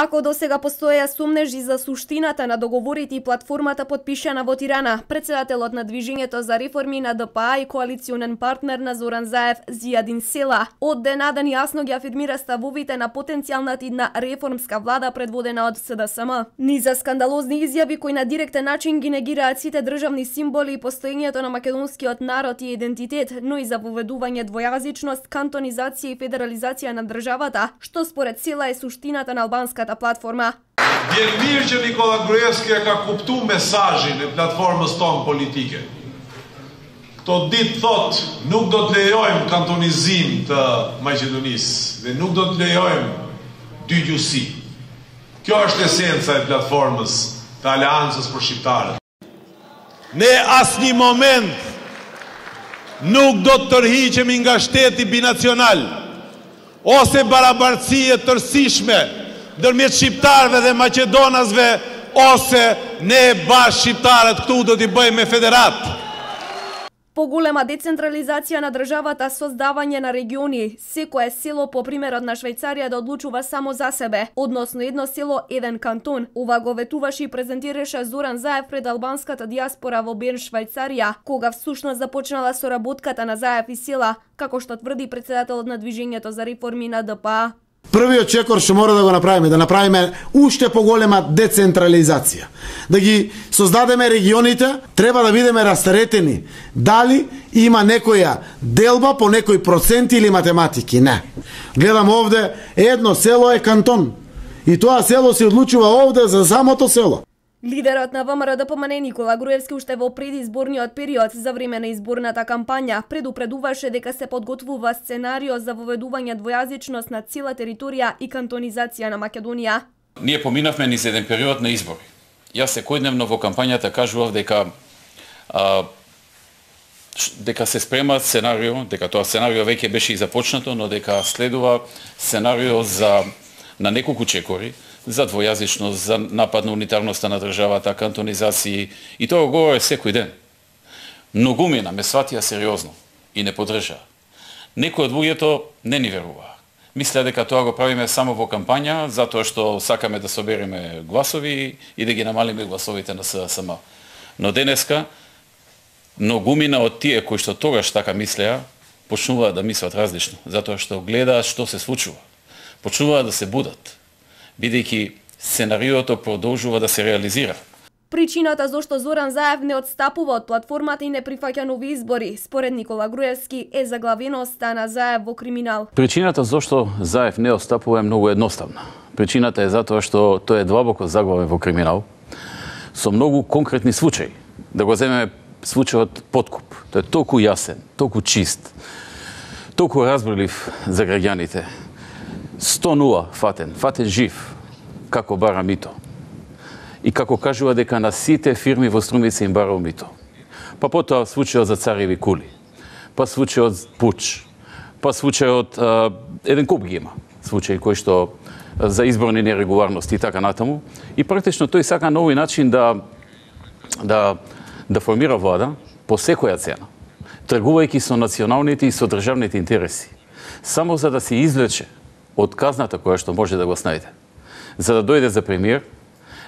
Ако до сега постоеа сумнежи за суштината на договорите и платформата подпишана во Тирана, председателот на Движењето за реформи на ДПА и коалиционен партнер на Зоран Заев, Зијадин Села, од денаден јасно ги афирмира ставовите на потенцијалната идна реформска влада предводена од СДСМ. Ни за скандалозни изјави кои на директен начин ги негираат сите државни символи и постоењето на македонскиот народ и идентитет, но и за воведување двојазичност, кантонизација и федерализација на државата, што според Села е суштината на албанската nga ta platforma. Dje mirë që Nikola Gruevski ka kuptu mesajin e platformës tonë politike. Këto ditë thot, nuk do të lejojmë kantonizim të Maqedonisë dhe nuk do të lejojmë dy gjusi. Kjo është esenca e platformës të aleancës për shqiptarët. Ne asë një moment nuk do të tërhiqemi nga shteti binacional ose barabarësie tërsishme dërmjet shqiptarëve dhe maqedonasve ose ne bash shqiptarët këtu do t'i bëjmë me federat. Поголема децентрализација на државата, создавање на региони, секое село по примерот на Швајцарија да одлучува само за себе, односно едно село, еден кантон. Ова го ветуваше и презентираше Зоран Заев пред албанската диаспора во Бен Швајцарија, кога всушност започнала соработката на Заев и села, како што тврди председателот на Движењето за реформи на ДПА. Првиот чекор што мора да го направиме, да направиме уште поголема децентрализација. Да ги создадеме регионите, треба да бидеме растаретени. Дали има некоја делба по некој проценти или математики? Не. Гледам овде, едно село е кантон. И тоа село се одлучува овде за самото село. Лидерот на ВМРО да ДПМН Никола Груевски уште во предизборниот период за време на изборната кампања предупредуваше дека се подготвува сценарио за воведување двојазичност на цела територија и кантонизација на Македонија. Ние поминавме низ еден период на избори. Јас секојдневно во кампањата кажував дека а, дека се спрема сценарио, дека тоа сценарио веќе беше и започнато, но дека следува сценарио за на неколку чекори, за двојазичност, за напад на унитарноста на државата, кантонизации, и тоа го говоре секој ден. Многумина ме сватија сериозно и не подржаа. Некој од луѓето не ни веруваа. Мисля дека тоа го правиме само во кампања, затоа што сакаме да собереме гласови и да ги намалиме гласовите на ССМ. Но денеска, многумина од тие кои што тогаш така мислеа, почнуваат да мислат различно, затоа што гледаат што се случува. Почнуваат да се будат бидејќи сценариото продолжува да се реализира. Причината зошто Зоран Заев не отстапува од платформата и не прифаќа нови избори, според Никола Груевски, е заглавеноста на Заев во криминал. Причината зошто Заев не отстапува е многу едноставна. Причината е затоа што тој е длабоко заглавен во криминал, со многу конкретни случаи. Да го земеме случајот подкуп. Тој е толку јасен, толку чист, толку разборлив за граѓаните, 100 фатен, фатен жив, како бара мито. И како кажува дека на сите фирми во Струмица им барал мито. Па потоа случајот за цареви кули, па случајот Пуч, па случајот а, еден куп ги има, случај кој што за изборни нерегуларности и така натаму. И практично тој сака нови начин да да да формира влада по секоја цена, тргувајќи со националните и со државните интереси, само за да се извлече од казната која што може да го снајде, за да дојде за премиер,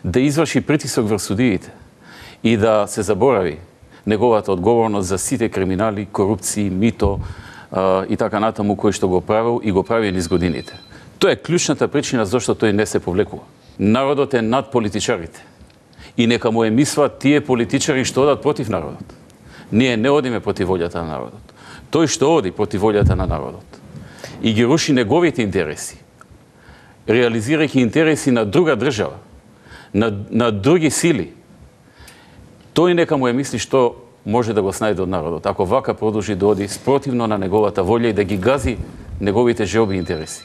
да изврши притисок врз судиите и да се заборави неговата одговорност за сите криминали, корупции, мито а, и така натаму кој што го правил и го прави низ годините. Тоа е клучната причина зашто тој не се повлекува. Народот е над политичарите. И нека му е мислат тие политичари што одат против народот. Ние не одиме против волјата на народот. Тој што оди против волјата на народот и ги руши неговите интереси, реализирајќи интереси на друга држава, на, на други сили, тој нека му е мисли што може да го снајде од народот, ако вака продолжи да оди спротивно на неговата волја и да ги гази неговите желби и интереси.